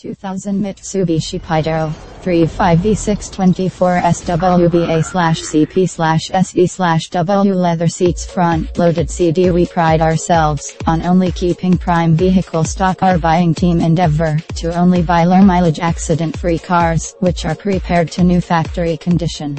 2000 Mitsubishi Pajero 35V624 SWBA slash CP slash SE slash W leather seats front loaded CD We pride ourselves on only keeping prime vehicle stock our buying team endeavor to only buy low mileage accident free cars which are prepared to new factory condition.